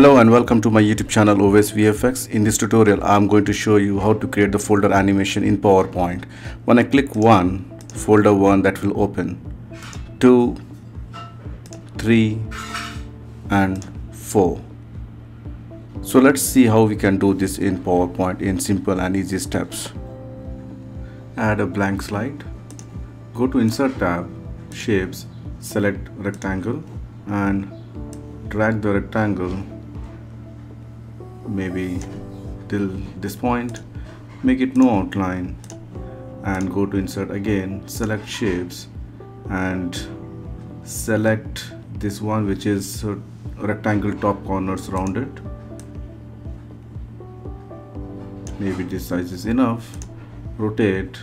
Hello and welcome to my YouTube channel OS VFX. In this tutorial, I'm going to show you how to create the folder animation in PowerPoint. When I click 1, folder 1 that will open, 2, 3 and 4. So let's see how we can do this in PowerPoint in simple and easy steps. Add a blank slide. Go to Insert tab, Shapes, select Rectangle and drag the rectangle maybe till this point make it no outline and go to insert again select shapes and select this one which is rectangle top corners rounded maybe this size is enough. Rotate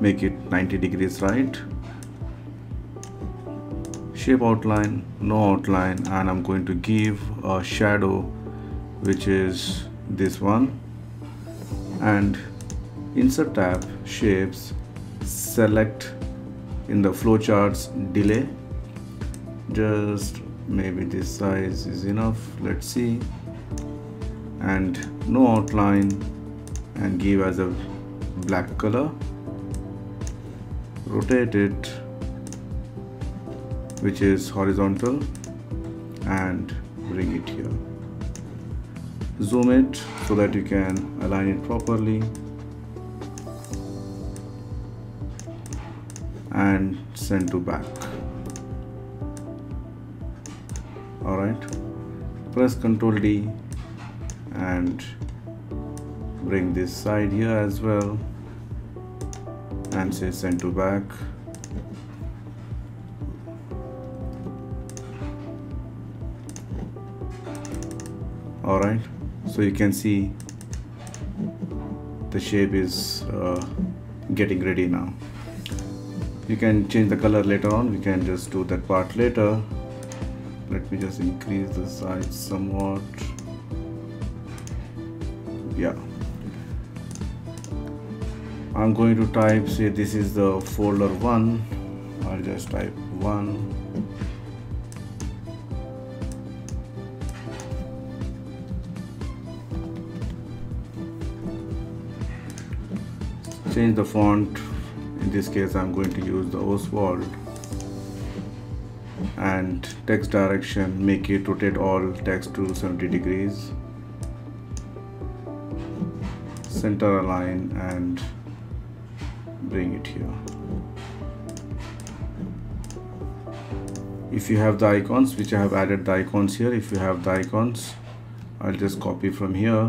make it 90 degrees right. Shape outline no outline and I'm going to give a shadow which is this one. And insert tab shapes select in the flowcharts delay. Just maybe this size is enough. Let's see. And no outline. And give as a black color. Rotate it which is horizontal and bring it here zoom it so that you can align it properly. And send to back. Alright. Press ctrl D and bring this side here as well. And say send to back. All right so you can see the shape is uh, getting ready now. You can change the color later on. We can just do that part later. Let me just increase the size somewhat. Yeah. I'm going to type say this is the folder 1 I'll just type 1 change the font. In this case I'm going to use the Oswald. And text direction make it rotate all text to 70 degrees. Center align and bring it here. If you have the icons which I have added the icons here if you have the icons I'll just copy from here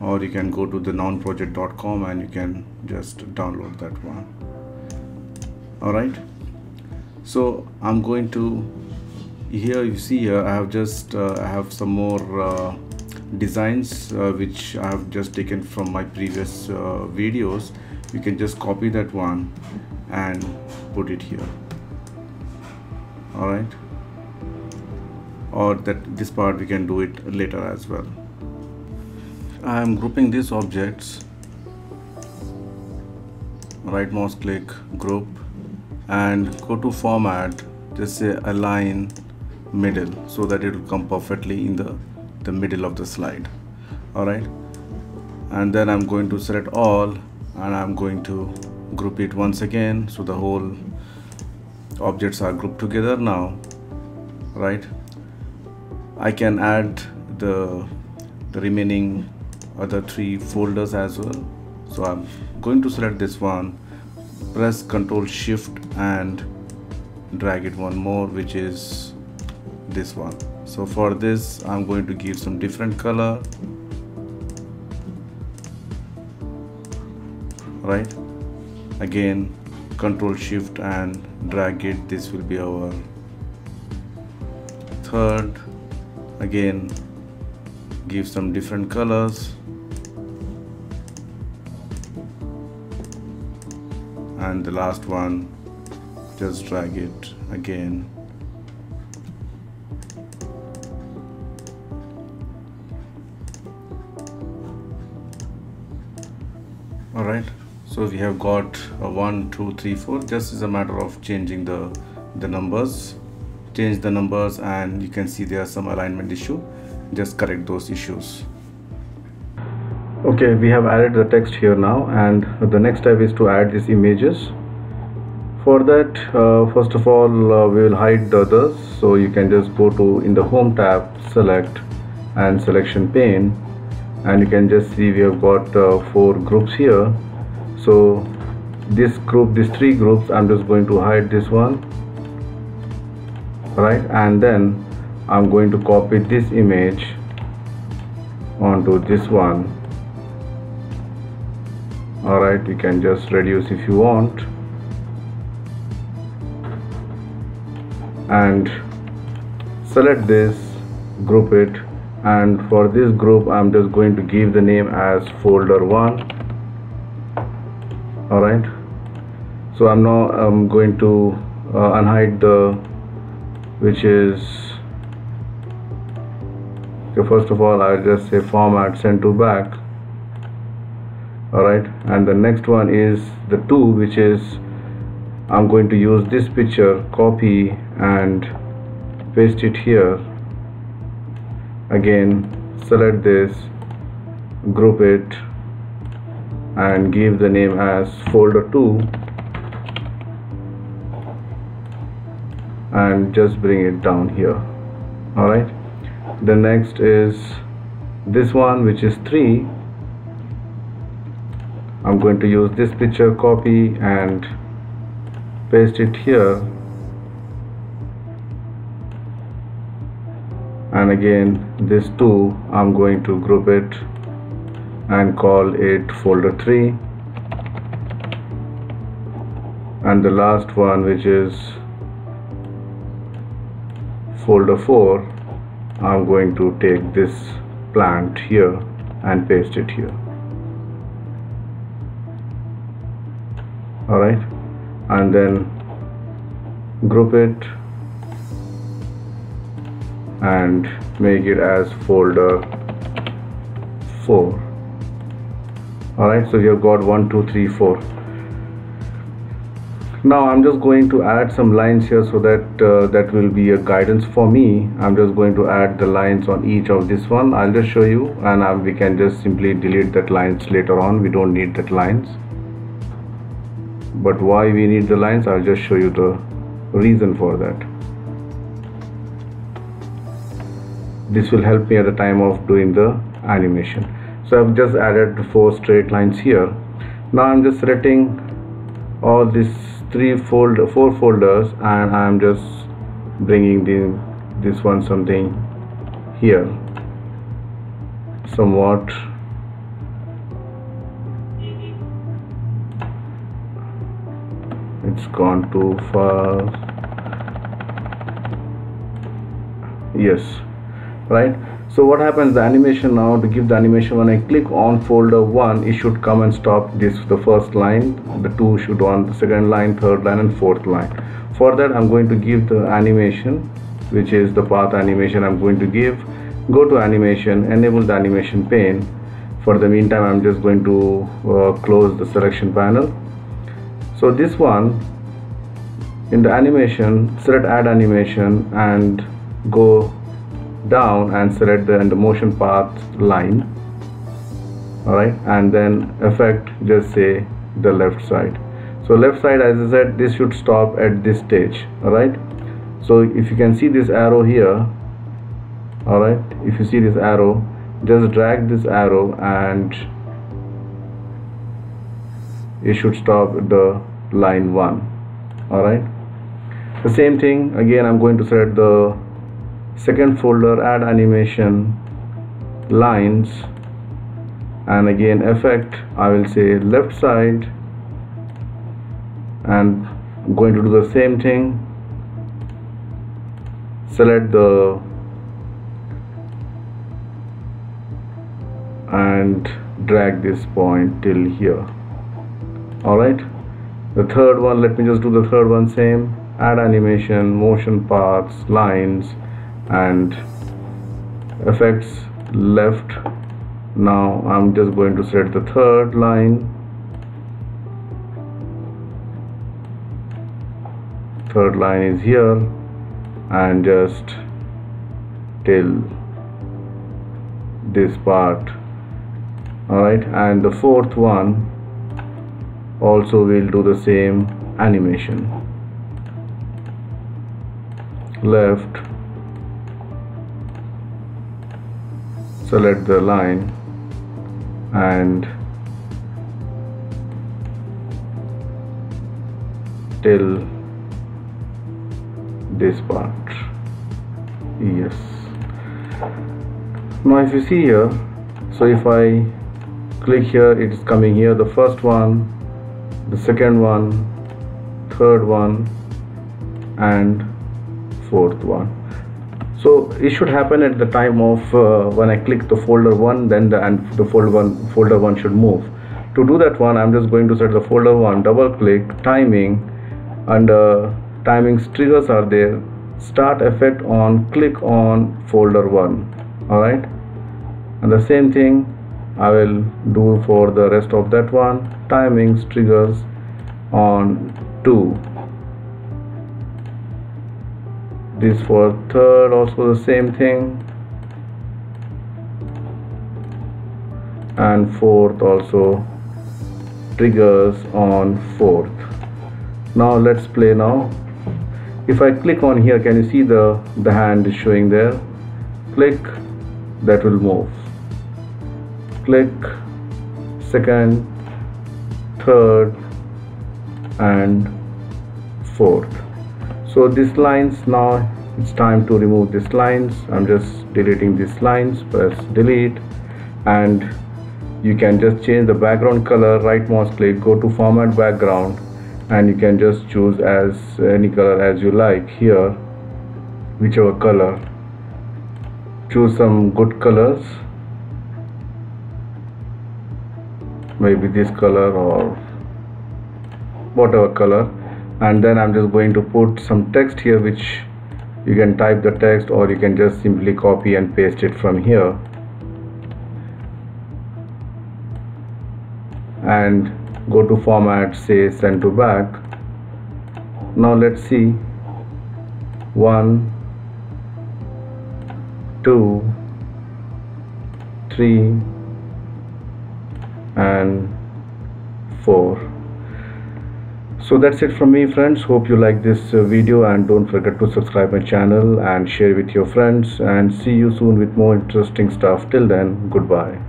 or you can go to the nounproject.com and you can just download that one. All right? So i'm going to here you see here i have just uh, i have some more uh, designs uh, which i have just taken from my previous uh, videos. You can just copy that one and put it here. All right? Or that this part we can do it later as well I am grouping these objects. Right mouse click group and go to format just say align middle so that it will come perfectly in the the middle of the slide. Alright? And then I'm going to select all and I'm going to group it once again so the whole objects are grouped together now. Right? I can add the the remaining other three folders as well. So I'm going to select this one. Press ctrl shift and drag it one more which is this one. So for this I'm going to give some different color. Right? Again control shift and drag it. This will be our third. Again give some different colors and the last one just drag it again. All right so we have got a one two three four. Just is a matter of changing the the numbers. Change the numbers and you can see there are some alignment issue. Just correct those issues okay we have added the text here now and the next step is to add these images. For that uh, first of all uh, we will hide the others so you can just go to in the home tab select and selection pane and you can just see we have got uh, four groups here. So this group these three groups I'm just going to hide this one right? And then I'm going to copy this image onto this one alright you can just reduce if you want. And select this group it. And for this group I'm just going to give the name as folder 1 alright so I'm now I'm going to uh, unhide the which is okay first of all I'll just say format send to back alright? And the next one is the 2 which is I'm going to use this picture copy and paste it here. Again select this group it and give the name as folder 2 and just bring it down here. Alright? The next is this one which is 3 I'm going to use this picture copy and paste it here. And again this 2 I'm going to group it and call it folder 3 and the last one which is folder 4 I'm going to take this plant here and paste it here alright and then group it and make it as folder 4 alright so you've got 1 2 3 4 now I'm just going to add some lines here so that uh, that will be a guidance for me. I'm just going to add the lines on each of this one. I'll just show you and uh, we can just simply delete that lines later on. We don't need that lines but why we need the lines I'll just show you the reason for that. This will help me at the time of doing the animation. So I've just added four straight lines here. Now I'm just selecting all these three fold four folders and I'm just bringing the this one something here. Somewhat it's gone too far yes. Right? So what happens the animation now to give the animation when I click on folder 1 it should come and stop this the first line the 2 should on the second line third line and fourth line. For that I'm going to give the animation which is the path animation I'm going to give. Go to animation enable the animation pane. For the meantime I'm just going to uh, close the selection panel. So this one in the animation select add animation and go down and select the, the motion path line. Alright and then effect just say the left side. So left side as I said this should stop at this stage. Alright? So if you can see this arrow here alright if you see this arrow just drag this arrow and it should stop the line 1 alright? The same thing again I'm going to select the second folder add animation lines and again effect I will say left side and I'm going to do the same thing. Select the and drag this point till here. Alright the third one let me just do the third one same. Add animation motion paths lines and effects left. Now I'm just going to set the third line. Third line is here and just till this part. Alright and the fourth one also we'll do the same animation. Left. Select the line and till this part. Yes. Now if you see here so if I click here it's coming here. The first one the second one third one and fourth one. So it should happen at the time of uh, when I click the folder one then the and the folder one folder one should move. To do that one I'm just going to set the folder one double click timing under timings triggers are there. Start effect on click on folder one. Alright and the same thing I will do for the rest of that one. Timings triggers on 2 this for third also the same thing. And fourth also triggers on fourth. Now let's play now. If I click on here can you see the the hand is showing there? Click that will move click second third and fourth. So these lines now it's time to remove these lines. I'm just deleting these lines. Press delete. And you can just change the background color right mouse click go to format background and you can just choose as any color as you like here whichever color. Choose some good colors maybe this color or whatever color. And then I'm just going to put some text here which you can type the text or you can just simply copy and paste it from here. And go to format say send to back. Now let's see. One two three and four. So that's it from me friends. Hope you like this uh, video and don't forget to subscribe my channel and share with your friends and see you soon with more interesting stuff. Till then goodbye